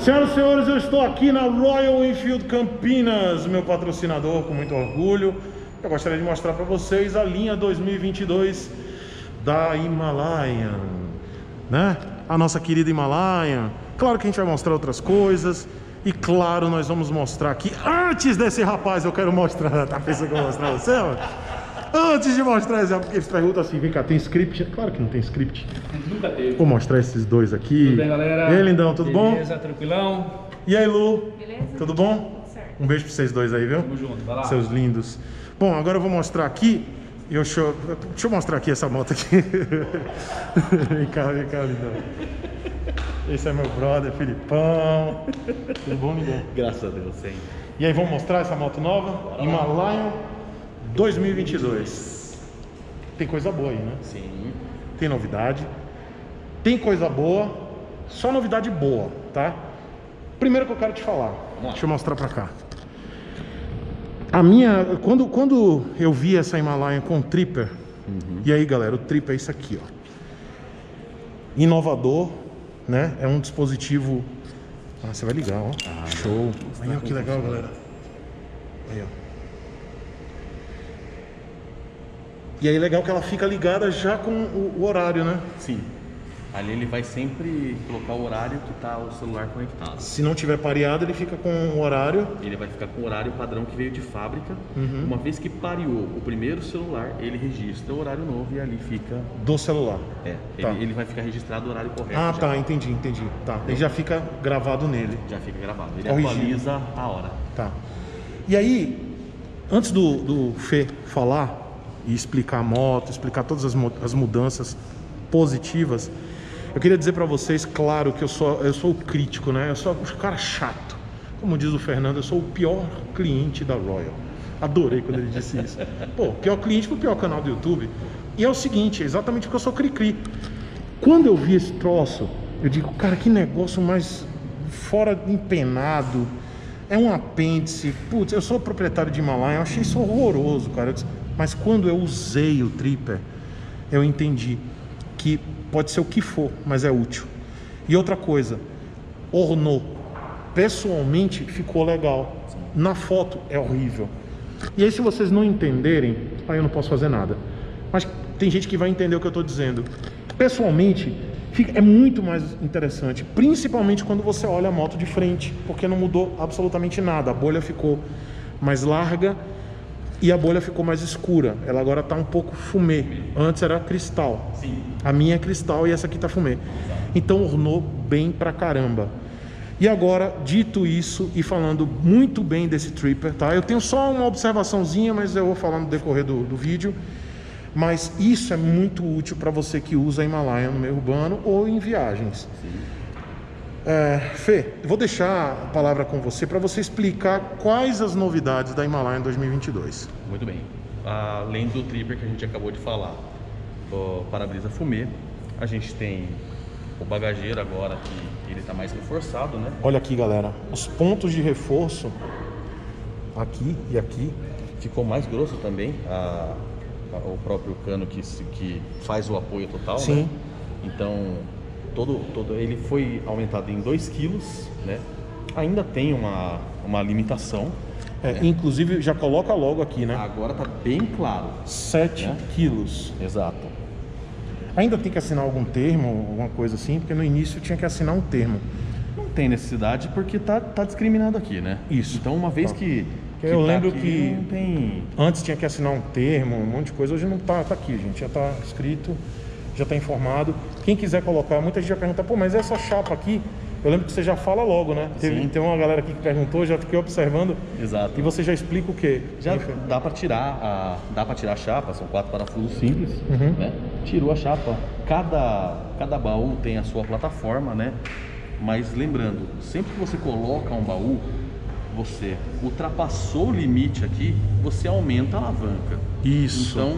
Senhoras e senhores, eu estou aqui na Royal Enfield Campinas, meu patrocinador, com muito orgulho. Eu gostaria de mostrar para vocês a linha 2022 da Himalayan, né? A nossa querida Himalayan. Claro que a gente vai mostrar outras coisas. E claro, nós vamos mostrar aqui. Antes desse rapaz, eu quero mostrar. Tá pensando que eu vou mostrar você, mano? Antes de mostrar exemplo, porque eles perguntam assim: vem cá, tem script? Claro que não tem script. Nunca teve. Vou mostrar esses dois aqui. Tudo bem, galera? E aí, lindão, tudo bom? Beleza, tranquilão? E aí, Lu? Beleza? Tudo bom? Tudo certo. Um beijo pra vocês dois aí, viu? Tamo junto, vai lá. Seus lindos. Bom, agora eu vou mostrar aqui. Eu show... Deixa eu mostrar aqui essa moto aqui. vem cá, vem cá, lindão. Esse é meu brother, Filipão. Tudo bom, lindão? Graças a Deus, sim. E aí, vamos mostrar essa moto nova? Himalayan 2022. Tem coisa boa aí, né? Sim. Tem novidade. Tem coisa boa. Só novidade boa, tá? Primeiro que eu quero te falar. Deixa eu mostrar pra cá. A minha. Quando, quando eu vi essa Himalayan com tripper. E aí, galera, o tripper é isso aqui, ó. Inovador, né? É um dispositivo. Ah, você vai ligar, ó. Show. Aí, ó, que legal, galera. Aí, ó. E aí, legal que ela fica ligada já com o, o horário, né? Sim. Ali ele vai sempre colocar o horário que está o celular conectado. Se não tiver pareado, ele fica com o horário. Ele vai ficar com o horário padrão que veio de fábrica. Uhum. Uma vez que pareou o primeiro celular, ele registra o horário novo e ali fica. do celular. É, Tá. ele, ele vai ficar registrado o horário correto. Ah, já. tá, entendi, entendi. Tá. Ele já fica gravado nele. Já fica gravado. Ele Corrigido. atualiza a hora. Tá. E aí, antes do, do Fê falar e explicar a moto, explicar todas as, as mudanças positivas, eu queria dizer pra vocês, claro, que eu sou, eu sou o crítico, né? Eu sou o cara chato. Como diz o Fernando, eu sou o pior cliente da Royal. Adorei quando ele disse isso. Pô, pior cliente pro pior canal do YouTube. E é o seguinte, é exatamente porque eu sou cri-cri. Quando eu vi esse troço, eu digo, cara, que negócio mais fora empenado. É um apêndice. Putz, eu sou proprietário de Himalaia, eu achei isso horroroso, cara. Eu disse, Mas quando eu usei o tripper, eu entendi que pode ser o que for, mas é útil. E outra coisa, ornou. Pessoalmente ficou legal. Na foto é horrível. E aí, se vocês não entenderem, aí eu não posso fazer nada. Mas tem gente que vai entender o que eu estou dizendo. Pessoalmente, é muito mais interessante, principalmente quando você olha a moto de frente, porque não mudou absolutamente nada. A bolha ficou mais larga e a bolha ficou mais escura. Ela agora está um pouco fumê. Antes era cristal. Sim. A minha é cristal e essa aqui tá fumê. Então ornou bem pra caramba. E agora, dito isso e falando muito bem desse tripper, tá? Eu tenho só uma observaçãozinha, mas eu vou falar no decorrer do, do vídeo. Mas isso é muito útil para você que usa Himalaia no meio urbano ou em viagens. É, Fê, vou deixar a palavra com você para você explicar quais as novidades da Himalaia em 2022. Muito bem. Além do tripper que a gente acabou de falar, o para-brisa fumê, a gente tem o bagageiro agora que ele está mais reforçado, né? Olha aqui, galera, os pontos de reforço aqui e aqui Ficou mais grosso também a- a- o próprio cano que, que faz o apoio total, Sim. né? Então, todo, todo, ele foi aumentado em 2 quilos, né? Ainda tem uma, uma limitação. É, Inclusive, já coloca logo aqui, né? Agora tá bem claro. 7 né? quilos. Exato. Ainda tem que assinar algum termo, alguma coisa assim, porque no início tinha que assinar um termo. Não tem necessidade porque tá, tá discriminado aqui, né? Isso. Então, uma vez Tá. que, que Eu tá lembro que- tem Antes tinha que assinar um termo, um monte de coisa. Hoje não tá, tá aqui, gente. Já tá escrito, já tá informado. Quem quiser colocar, muita gente já pergunta, pô, mas essa chapa aqui, eu lembro que você já fala logo, né? Teve, tem uma galera aqui que perguntou, já fiquei observando. Exato. E você já explica o quê? Já Enfim. dá para tirar a dá para tirar a chapa, são quatro parafusos simples, Uhum. né? Tirou a chapa. Cada cada baú tem a sua plataforma, né? Mas lembrando, sempre que você coloca um baú, você ultrapassou o limite aqui, você aumenta a alavanca. Isso. Então,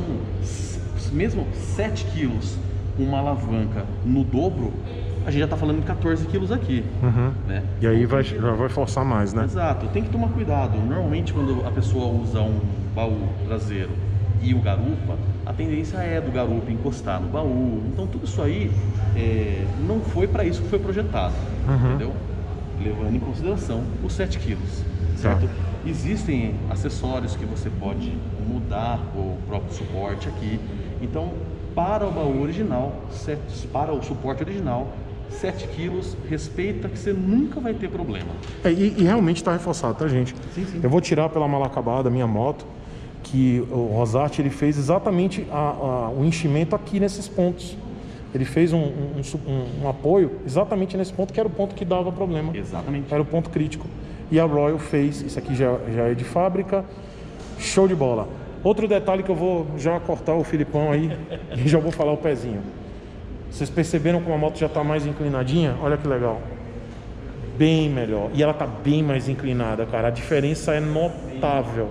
mesmo 7 quilos, uma alavanca no dobro, a gente já está falando de 14 quilos aqui, Uhum. né? E aí vai, já vai forçar mais, né? Exato, tem que tomar cuidado. Normalmente quando a pessoa usa um baú traseiro e o garupa, a tendência é do garupa encostar no baú. Então tudo isso aí é, não foi para isso que foi projetado, Uhum. entendeu? levando em consideração os 7 quilos, certo? Existem acessórios que você pode mudar o próprio suporte aqui. Então, para o baú original, para o suporte original, 7 quilos, respeita que você nunca vai ter problema. É, e, e realmente está reforçado, tá, gente? Sim, sim. Eu vou tirar pela mala acabada a minha moto, que o Rosati ele fez exatamente a- a- o enchimento aqui nesses pontos. Ele fez um, um- um- um apoio exatamente nesse ponto, que era o ponto que dava problema. Exatamente. Era o ponto crítico. E a Royal fez, isso aqui já, já é de fábrica, show de bola. Outro detalhe que eu vou já cortar o Filipão aí e já vou falar o pezinho. Vocês perceberam como a moto já está mais inclinadinha? Olha que legal. Bem melhor. E ela está bem mais inclinada, cara. A diferença é notável.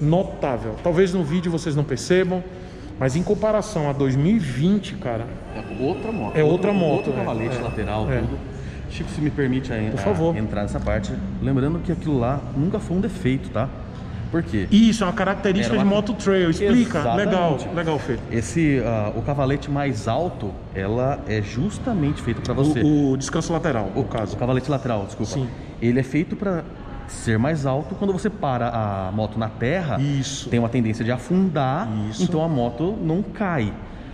Notável. Talvez no vídeo vocês não percebam, mas em comparação a 2020, cara, É outra moto. É outra Outro- moto, Outro é. cavalete É. lateral, É. tudo. Chico, se me permite a, Por a- favor. entrar nessa parte, lembrando que aquilo lá nunca foi um defeito, tá? Por quê? isso é uma característica Era de uma- moto trail. Explica. Exatamente. Legal, legal, Fê. Esse, ah, o cavalete mais alto, ela é justamente feito para você. O, o descanso lateral, O caso. O cavalete lateral, desculpa. Sim. Ele é feito para ser mais alto. Quando você para a moto na terra, Isso. tem uma tendência de afundar, Isso. então a moto não cai.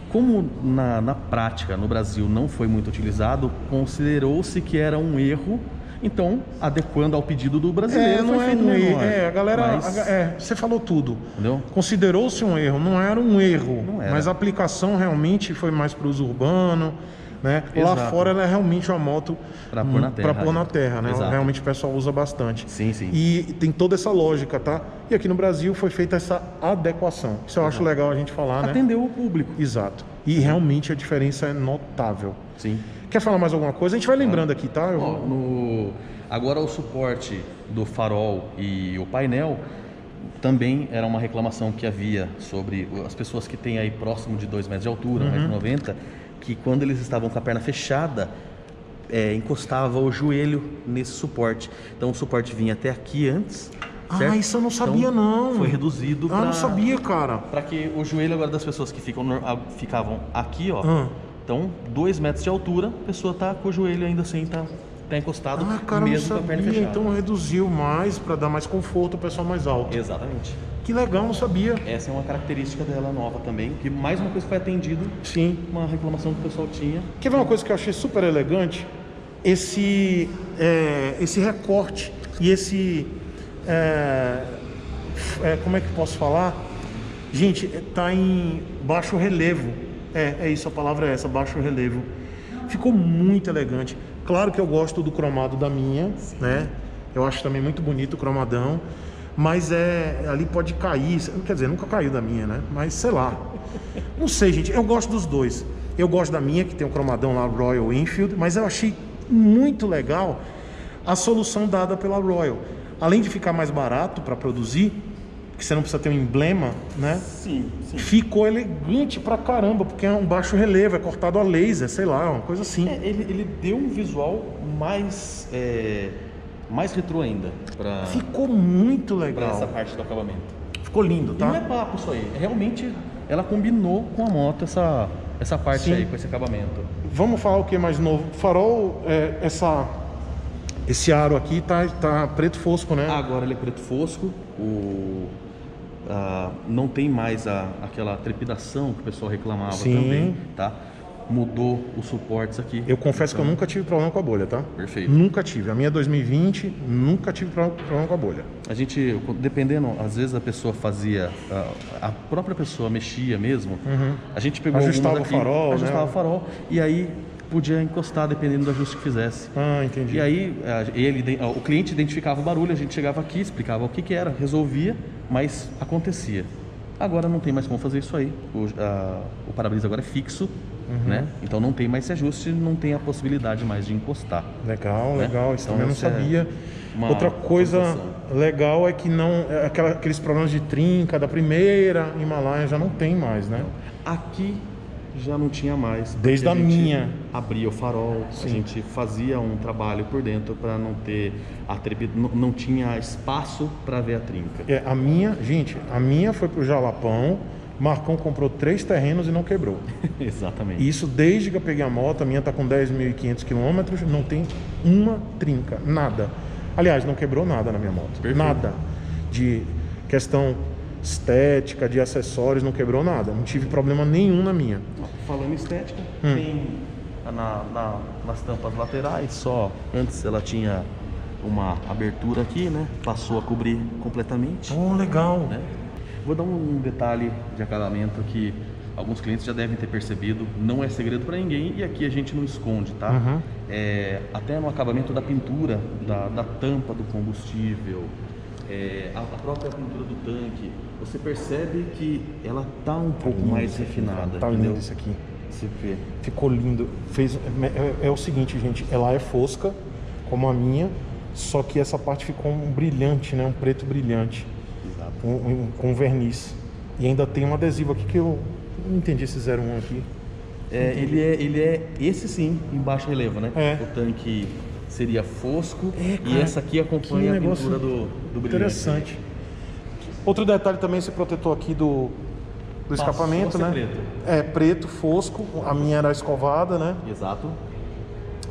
Como na, na prática no Brasil não foi muito utilizado, considerou-se que era um erro. Então, adequando ao pedido do brasileiro, É, não é um erro. É, a galera. Mas- a- é, você falou tudo. Considerou-se um erro, não era um erro, Não era. mas a aplicação realmente foi mais para o uso urbano, né? Lá Exato. fora ela é realmente uma moto Pra pôr na terra, pôr na é. terra, né? Exato. Realmente o pessoal usa bastante. Sim, sim. E tem toda essa lógica, tá? E aqui no Brasil foi feita essa adequação. Isso eu acho legal a gente falar, né? Atendeu o público. Exato. E realmente a diferença é notável. Sim. Quer falar mais alguma coisa? A gente vai lembrando aqui, tá? Eu- Ó, no- Agora o suporte do farol e o painel também era uma reclamação que havia sobre as pessoas que têm aí próximo de 2 metros de altura, Uhum. 1,90m, que quando eles estavam com a perna fechada, é, encostava o joelho nesse suporte. Então o suporte vinha até aqui antes. Ah, certo? isso eu não sabia, Então, não. Foi reduzido Ah, pra- não sabia, cara. Para que o joelho agora das pessoas que ficam, ah, ficavam aqui, ó. Ah. Então, 2 metros de altura, a pessoa tá com o joelho ainda assim, tá, tá encostado, Ah, cara, mesmo com a perna sabia. fechada. Então reduziu mais para dar mais conforto ao pessoal mais alto. Exatamente. Que legal, não sabia. Essa é uma característica dela nova também, que mais uma coisa foi atendido, Sim. uma reclamação que o pessoal tinha. Quer ver uma coisa que eu achei super elegante? Esse, é, esse recorte e esse. é, é, como é que posso falar? Gente, tá em baixo relevo. É, é isso, a palavra é essa, baixo relevo. Ficou muito elegante. Claro que eu gosto do cromado da minha, né? Eu acho também muito bonito o cromadão. Mas é. Ali pode cair. Quer dizer, nunca caiu da minha, né? Mas sei lá. Não sei, gente. Eu gosto dos dois. Eu gosto da minha, que tem o cromadão lá, Royal Enfield, mas eu achei muito legal a solução dada pela Royal. Além de ficar mais barato para produzir, que você não precisa ter um emblema, né? Sim, sim. Ficou elegante pra caramba, porque é um baixo relevo, é cortado a laser, sei lá, uma coisa assim. ele, ele deu um visual mais, é, mais retrô ainda para Ficou muito legal. essa parte do acabamento. Ficou lindo, E não é tá? papo isso aí, é realmente ela combinou com a moto essa, essa parte Sim. aí, com esse acabamento. Vamos falar o que mais novo? Farol, é, essa, esse aro aqui tá, tá preto fosco, né? Agora ele é preto fosco, o, ah, não tem mais a, aquela trepidação que o pessoal reclamava Sim. também, tá? Mudou os suportes aqui. Eu confesso que eu nunca tive problema com a bolha, tá? Perfeito. Nunca tive. A minha é 2020, nunca tive pro- problema com a bolha. A gente, dependendo, às vezes a pessoa fazia, a própria pessoa mexia mesmo. A gente pegou Uhum. Ajustava o farol, né? ajustava o farol e aí podia encostar dependendo do ajuste que fizesse. Ah, entendi. E aí ele, o cliente identificava o barulho, a gente chegava aqui, explicava o que, que era, resolvia, mas acontecia. Agora não tem mais como fazer isso aí. O, a- o para-brisa agora é fixo, Uhum. né? Então não tem mais esse ajuste, não tem a possibilidade mais de encostar. Legal, né? legal. Isso Então, também não é sabia. uma Outra coisa legal é que não. é aquela- aqueles problemas de trinca da primeira Himalaia já não tem mais, né? Aqui já não tinha mais. Desde a gente minha. Abria o farol, Sim. a gente fazia um trabalho por dentro para não ter a trepi... não, não tinha espaço para ver a trinca. É, a minha, gente, a minha foi pro Jalapão, Marcão comprou três terrenos e não quebrou. Exatamente. Isso desde que eu peguei a moto, a minha tá com 10.500 quilômetros, não tem uma trinca, nada. Aliás, não quebrou nada na minha moto. Perfeito. Nada. De questão estética, de acessórios, não quebrou nada. Não tive problema nenhum na minha. Falando em estética, Hum. tem na- na- nas tampas laterais só. Antes ela tinha uma abertura aqui, né? Passou a cobrir completamente. Oh, legal. né? Vou dar um detalhe de acabamento que alguns clientes já devem ter percebido, não é segredo para ninguém e aqui a gente não esconde, tá? Uhum. É, até no acabamento da pintura, da, da tampa do combustível, é, a, a própria pintura do tanque, você percebe que ela tá um pouco mais refinada, Tá entendeu? lindo isso aqui. Você vê. Ficou lindo. Fez, é, é o seguinte, gente, ela é fosca, como a minha, só que essa parte ficou um brilhante, né? Um preto brilhante, Exato. com, um- com verniz. E ainda tem um adesivo aqui que eu não entendi esse 01 aqui. É, ele, é, ele é esse sim em baixo relevo, né? É. O tanque seria fosco É, e cara, essa aqui acompanha a pintura do, do brilhante. Interessante. Outro detalhe também, esse protetor aqui do, do Passou escapamento, né? preto. É preto, fosco. A minha era escovada, né? Exato.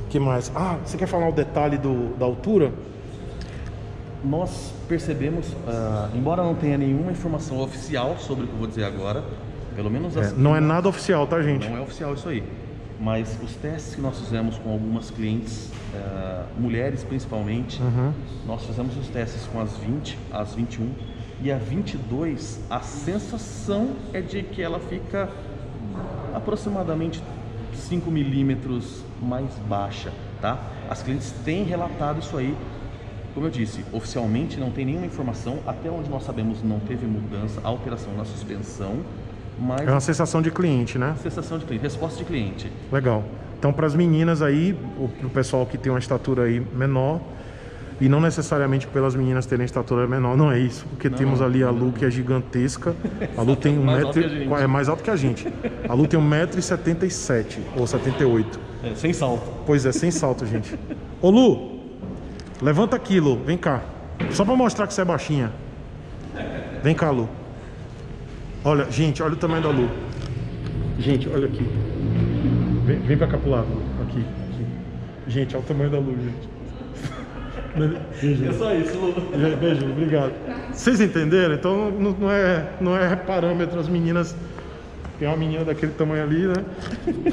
que mais? Ah, você quer falar o detalhe do, da altura? Nós percebemos, ah, embora não tenha nenhuma informação oficial sobre o que eu vou dizer agora, pelo menos É, as não é nada oficial, tá, gente? Não é oficial isso aí. Mas os testes que nós fizemos com algumas clientes, ah, mulheres principalmente, Uhum. nós fizemos os testes com as 20, as 21 e a 22, a sensação é de que ela fica aproximadamente 5 milímetros mais baixa, tá? As clientes têm relatado isso aí. Como eu disse, oficialmente não tem nenhuma informação, até onde nós sabemos não teve mudança, alteração na suspensão, mas É uma sensação de cliente, né? sensação de cliente, resposta de cliente. Legal. Então, para as meninas aí, o pessoal que tem uma estatura aí menor, e não necessariamente pelas meninas terem estatura menor, não é isso, porque temos ali a Lu que é gigantesca. A Lu tem um metro, é mais alto que a gente. A Lu tem 1,77m ou 78. É, sem salto. Pois é, sem salto, gente. Ô Lu, levanta aqui, Lu, vem cá. Só para mostrar que você é baixinha. Vem cá, Lu. Olha, gente, olha o tamanho da Lu. Gente, olha aqui. Vem, vem pra cá pro lado. Aqui, aqui. Gente, olha o tamanho da Lu, gente. Beijo. É só isso, Lu. Beijo, obrigado. Vocês entenderam? Então não, não é, não é parâmetro as meninas. Tem uma menina daquele tamanho ali, né?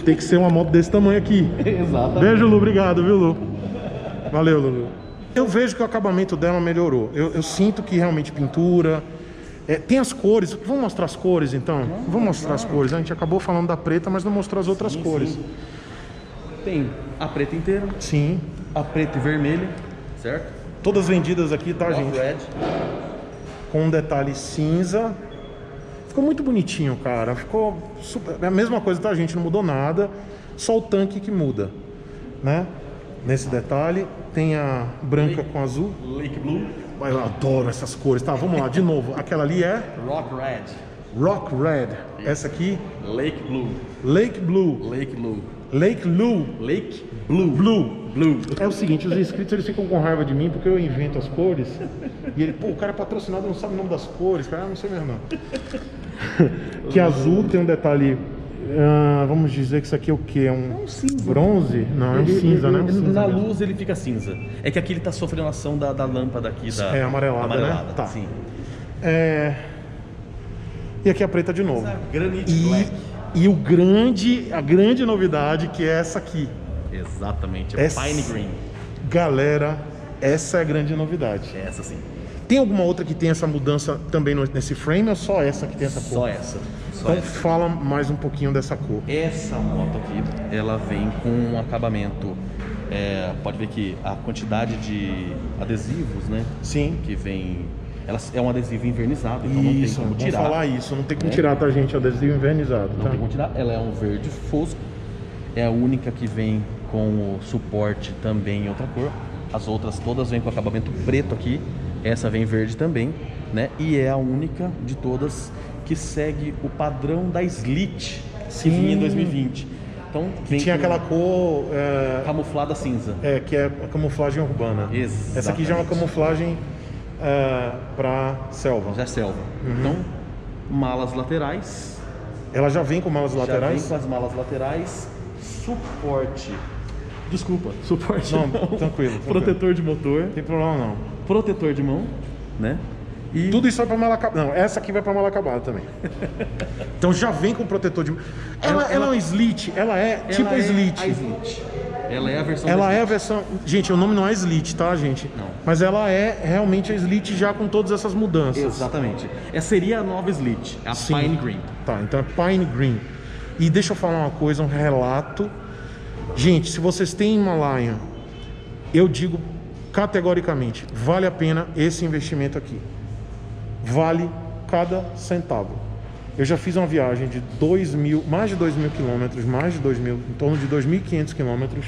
Tem que ser uma moto desse tamanho aqui. Exato. Beijo, Lu. Obrigado, viu, Lu? Valeu, Lulu. Eu vejo que o acabamento dela melhorou. Eu, eu sinto que realmente pintura. É, tem as cores. Vamos mostrar as cores então? Vamos mostrar as cores. A gente acabou falando da preta, mas não mostrou as outras Sim, cores. sim. Tem a preta inteira, Sim. a preta e vermelha, certo? Todas vendidas aqui, tá, Off gente? red. Com um detalhe cinza. Ficou muito bonitinho, cara. Ficou super. É a mesma coisa, tá, gente? Não mudou nada. Só o tanque que muda, né? Nesse detalhe. Tem a branca com azul. Lake Blue, Eu adoro essas cores. Tá, vamos lá, de novo. Aquela ali é Rock Red, Rock Red. Essa aqui, Lake Blue, Lake Blue. Lake Blue, Lake Blue. Lake Blue, Blue. Blue. É o seguinte, os inscritos eles ficam com raiva de mim porque eu invento as cores. E ele, pô, o cara é patrocinado não sabe o nome das cores. Cara, ah, não sei mesmo não. que azul tem um detalhe. Ah, vamos dizer que isso aqui é o quê? É um, um cinza. bronze? Não, é um Ele- cinza, ele- né? Um cinza na mesmo. luz ele fica cinza. É que aqui ele tá sofrendo ação da, da lâmpada aqui da É, amarelada, né? amarelada, Tá. Sim. É... E aqui a preta de novo. Granite E, Black. e o grande, a grande novidade que é essa aqui. Exatamente, é Essa- Pine Green. Galera, essa é a grande novidade. Essa sim. Tem alguma outra que tem essa mudança também nesse frame ou só essa que tem essa cor? Só essa. Então fala mais um pouquinho dessa cor. Essa moto aqui, ela vem com um acabamento. é, pode ver que a quantidade de adesivos, né? Sim. Que vem. Ela é um adesivo invernizado, então não tem Isso, como vamos tirar. falar isso. Não tem como né? tirar, tá, gente? Adesivo invernizado, Não tá? tem como tirar. Ela é um verde fosco. É a única que vem com o suporte também em outra cor. As outras todas vêm com acabamento preto aqui. Essa vem verde também, né? E é a única de todas que segue o padrão da Slit que Sim. vinha em 2020. Então vem Tinha aquela cor é, camuflada cinza. é, que é a camuflagem urbana. Exatamente. Essa aqui já é uma camuflagem é, pra selva. Já é selva. Uhum. Então malas laterais. Ela já vem com malas Já laterais? vem com as malas laterais, suporte. Desculpa, suporte Não, não. tranquilo, tranquilo. Protetor de motor, Não tem problema não. protetor de mão, né? E Tudo isso vai pra mala acabada. Não, essa aqui vai pra mala acabada também. Então já vem com protetor de. Ela, Ela- ela, é um slit, ela é ela tipo a é slit. A Slit. Ela é a versão Ela é a versão. Gente, o nome não é slit, tá, gente? Não. Mas ela é realmente a slit já com todas essas mudanças. Exatamente. Essa seria a nova Slit, a Sim. Pine Green. Tá, então é Pine Green. E deixa eu falar uma coisa, um relato. Gente, se vocês têm Himalaia, eu digo categoricamente, vale a pena esse investimento aqui. Vale cada centavo. Eu já fiz uma viagem de 2 mil, mais de 2 mil quilômetros, mais de 2 mil, em torno de 2.500 quilômetros,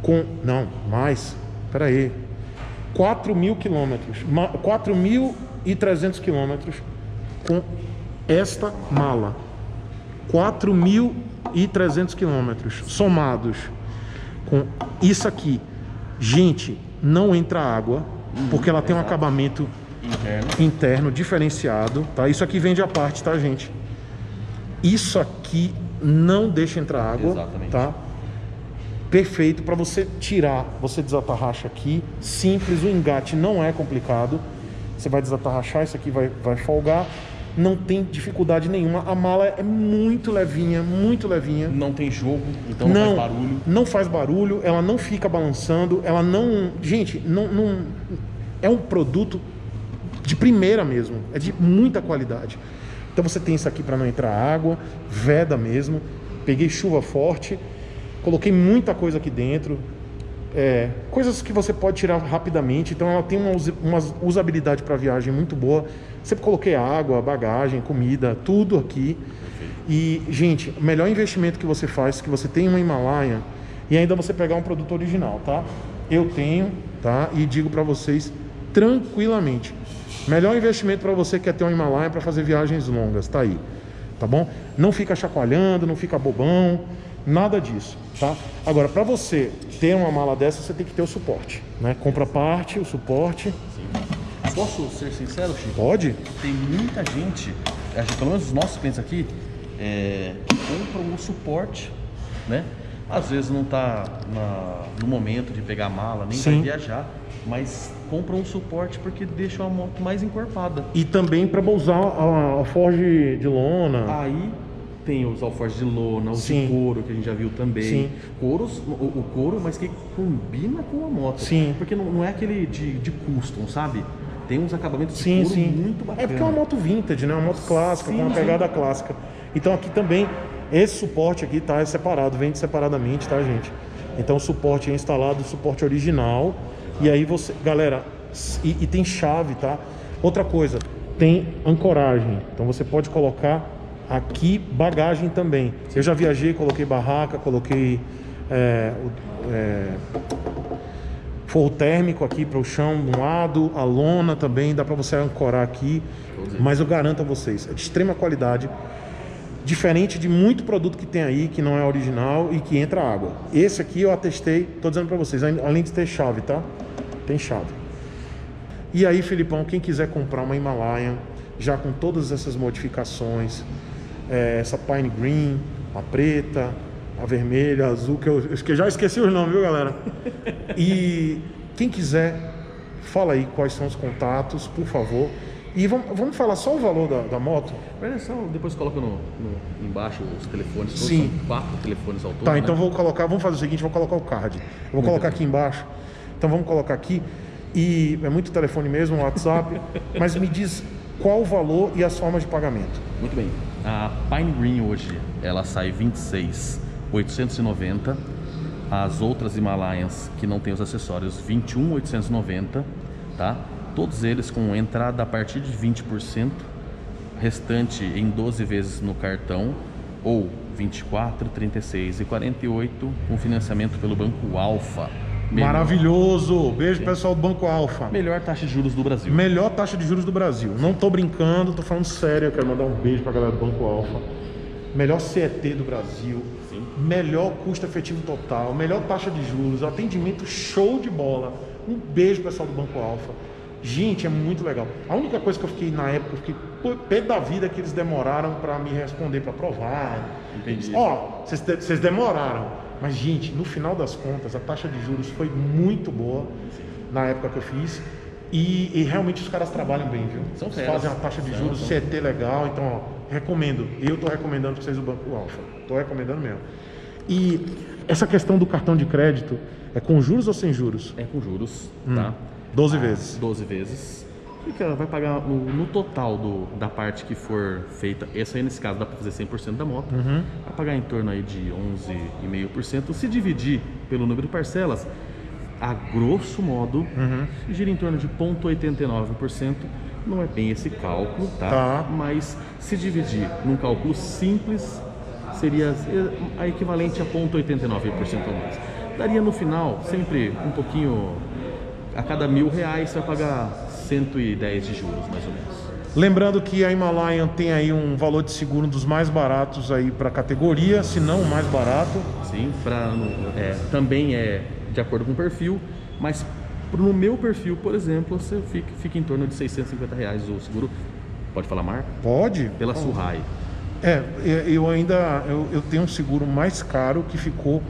com, não, mais, peraí, 4 mil quilômetros, ma- 4.300 quilômetros com esta mala. 4.300 quilômetros somados com isso aqui. Gente, não entra água, porque ela tem um acabamento Interno. interno diferenciado, tá? Isso aqui vende à parte, tá, gente? Isso aqui não deixa entrar água, Exatamente. tá? Perfeito para você tirar, você desatarracha aqui, simples, o engate não é complicado. Você vai desatarrachar, isso aqui vai, vai folgar, não tem dificuldade nenhuma. A mala é muito levinha, muito levinha. Não tem jogo, então não, Não, faz barulho. não faz barulho, ela não fica balançando, ela não. Gente, não, não- é um produto de primeira mesmo, é de muita qualidade. Então você tem isso aqui para não entrar água, veda mesmo. Peguei chuva forte, coloquei muita coisa aqui dentro, é, coisas que você pode tirar rapidamente. Então ela tem uma, uma usabilidade para viagem muito boa. Sempre coloquei água, bagagem, comida, tudo aqui. E, gente, o melhor investimento que você faz, que você tem uma Himalaia e ainda você pegar um produto original, tá? Eu tenho, tá? E digo para vocês tranquilamente. Melhor investimento para você que quer ter um Himalaia para fazer viagens longas, tá aí. Tá bom? Não fica chacoalhando, não fica bobão, nada disso, tá? Agora, para você ter uma mala dessa, você tem que ter o suporte, né? Compra a parte, o suporte. Posso ser sincero, Chico? Pode? Tem muita gente, gente, pelo menos os nossos clientes aqui, é, que compram o suporte, né? Às vezes não está no momento de pegar a mala, nem Sim. vai viajar, mas compram o suporte porque deixa a moto mais encorpada. E também para usar a, a forge de lona. Aí tem os alforjes de lona, os Sim. de couro, que a gente já viu também. Sim. Couros, o, o couro, mas que combina com a moto. Sim. Porque não, não é aquele de, de custom, sabe? Tem uns acabamentos Sim, de couro sim. muito bacana. É porque é uma moto vintage, né? Uma moto clássica, Sim, com uma pegada clássica. Então aqui também, esse suporte aqui tá separado, vende separadamente, tá, gente? Então o suporte é instalado, o suporte original. E aí você, galera, e, e tem chave, tá? Outra coisa, tem ancoragem. Então você pode colocar aqui bagagem também. Eu já viajei, coloquei barraca, coloquei é, é, forro térmico aqui para o chão de um lado, a lona também, dá para você ancorar aqui. Mas eu garanto a vocês, é de extrema qualidade, diferente de muito produto que tem aí que não é original e que entra água. Esse aqui eu atestei, tô dizendo para vocês, além de ter chave, tá? Tem chave. E aí, Filipão, quem quiser comprar uma Himalaia, já com todas essas modificações, é, essa Pine Green, a preta, a vermelha, a azul, que eu, eu já esqueci os nomes, viu, galera? E quem quiser, fala aí quais são os contatos, por favor. E vamos, vamos falar só o valor da, da moto? Olha só, depois coloca no, no- embaixo os telefones. Sim. São quatro telefones ao todo. Tá, né? então vou colocar, vamos fazer o seguinte, vou colocar o card. Vou colocar aqui embaixo. Então vamos colocar aqui. E é muito telefone mesmo, WhatsApp, mas me diz qual o valor e as formas de pagamento. Muito bem. A Pine Green hoje, ela sai 26,890. As outras Himalayas que não tem os acessórios, 21,890, tá? Todos eles com entrada a partir de 20%, restante em 12 vezes no cartão ou 24, 36 e 48 com financiamento pelo Banco Alfa. Melhor- Maravilhoso! Beijo pessoal do Banco Alfa. Melhor taxa de juros do Brasil. Melhor taxa de juros do Brasil. Não tô brincando, tô falando sério. Eu quero mandar um beijo pra galera do Banco Alfa. Melhor CET do Brasil. Sim. Melhor custo efetivo total. Melhor taxa de juros. Atendimento show de bola. Um beijo pessoal do Banco Alfa. Gente, é muito legal. A única coisa que eu fiquei na época, eu fiquei pé da vida que eles demoraram para me responder, para provar. Entendi. Ó, de- vocês demoraram. Mas, gente, no final das contas, a taxa de juros foi muito boa na época que eu fiz. E, e realmente os caras trabalham bem, viu? São Eles feras. fazem uma taxa de juros são. CT legal, então, ó, recomendo. Eu tô recomendando para vocês o Banco Alfa. Tô recomendando mesmo. E essa questão do cartão de crédito é com juros ou sem juros? É com juros, Hum. tá? 12 Ah, vezes. 12 vezes. Fica, vai pagar no, no total do, da parte que for feita. Essa aí, nesse caso, dá para fazer 100% da moto. Uhum. Vai pagar em torno aí de 11,5%. Se dividir pelo número de parcelas, a grosso modo, Uhum. gira em torno de 0,89%. Não é bem esse cálculo, tá? Tá. Mas se dividir num cálculo simples, seria a equivalente a 0,89% ou mais. Daria no final, sempre um pouquinho a cada mil reais você vai pagar 110 de juros, mais ou menos. Lembrando que a Himalayan tem aí um valor de seguro dos mais baratos aí para categoria, se não o mais barato. Sim, pra, é, também é de acordo com o perfil, mas no meu perfil, por exemplo, você fica, fica em torno de 650 reais o seguro. Pode falar marca? Pode? Pela Surrai. É, eu ainda eu, eu tenho um seguro mais caro que ficou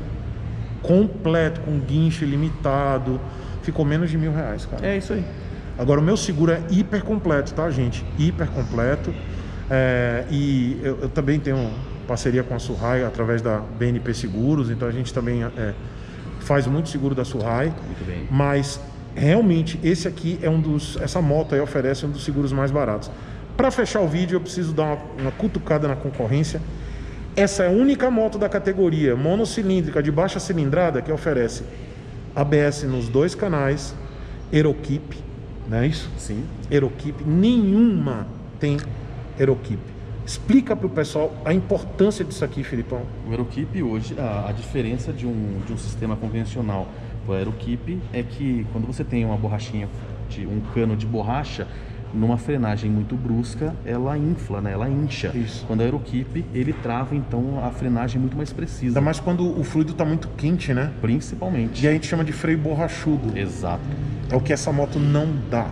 completo, com guincho limitado, ficou menos de mil reais, cara. É isso aí. Agora o meu seguro é hiper completo, tá, gente? Hiper completo. É, e eu, eu também tenho parceria com a Surrai através da BNP Seguros, então a gente também é, faz muito seguro da Surrai. Muito bem. Mas realmente esse aqui é um dos. Essa moto aí oferece um dos seguros mais baratos. Para fechar o vídeo, eu preciso dar uma, uma cutucada na concorrência. Essa é a única moto da categoria monocilíndrica de baixa cilindrada que oferece ABS nos dois canais, Aerokeep, não é isso? Sim. Aerokeep, nenhuma tem Aerokeep. Explica para o pessoal a importância disso aqui, Filipão. O Aerokeep hoje, a, a diferença de um, de um sistema convencional para o Aerokeep é que quando você tem uma borrachinha, de um cano de borracha, numa frenagem muito brusca, ela infla, né? ela incha. Isso. Quando o Aerokeep, ele trava então a frenagem muito mais precisa. Ainda mais quando o fluido está muito quente, né? Principalmente. E a gente chama de freio borrachudo. Exato. É o que essa moto não dá.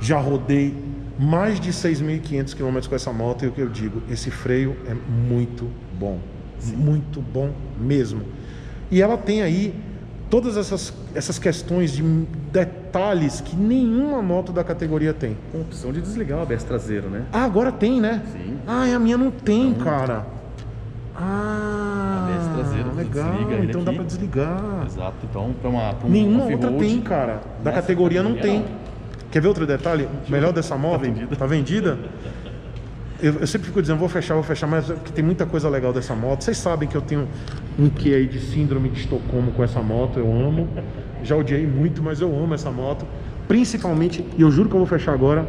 Já rodei mais de 6.500 km com essa moto e o que eu digo, esse freio é muito bom. Muito bom mesmo. E ela tem aí todas essas, essas questões de detalhes que nenhuma moto da categoria tem. Com opção de desligar o ABS traseiro, né? Ah, agora tem, né? Sim. Ah, a minha não tem, cara. Ah, ABS traseiro, legal. desliga então dá aqui. pra desligar. Exato. Então, para uma, pra um Nenhuma outra tem, cara. Da categoria não tem. categoria, Quer ver outro detalhe? Melhor dessa moto? vendida. Tá vendida? Eu, eu sempre fico dizendo, vou fechar, vou fechar, mas que tem muita coisa legal dessa moto. Vocês sabem que eu tenho um quê aí de síndrome de Estocolmo com essa moto, eu amo. Já odiei muito, mas eu amo essa moto. Principalmente, e eu juro que eu vou fechar agora,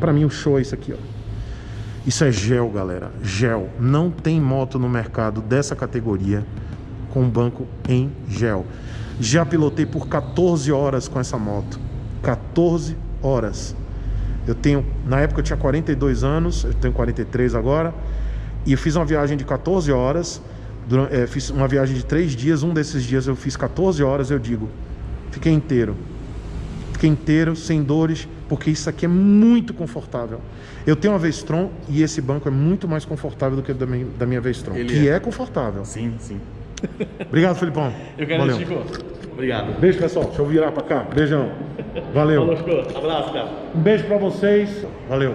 pra mim o show é isso aqui, ó. Isso é gel, galera. Gel. Não tem moto no mercado dessa categoria com banco em gel. Já pilotei por 14 horas com essa moto. 14 horas. Eu tenho, na época eu tinha 42 anos, eu tenho 43 agora, e eu fiz uma viagem de 14 horas, duran- eh, fiz uma viagem de 3 dias, um desses dias eu fiz 14 horas, eu digo, fiquei inteiro. Fiquei inteiro, sem dores, porque isso aqui é muito confortável. Eu tenho uma Vestron e esse banco é muito mais confortável do que o da minha, da minha Vestron, Ele que é. é confortável. Sim, sim. Obrigado, Felipão. Eu quero, Valeu. Chico. Obrigado. Beijo, pessoal. Deixa eu virar pra cá. Beijão. Valeu. Falou, Chico. Abraço, cara. Um beijo pra vocês. Valeu.